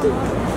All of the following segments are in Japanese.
对对。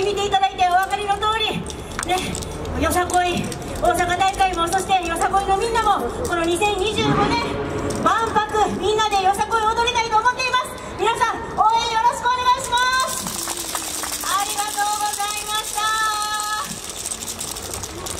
見ていただいてお分かりの通りねよさこい大阪大会もそしてよさこいのみんなもこの2025年万博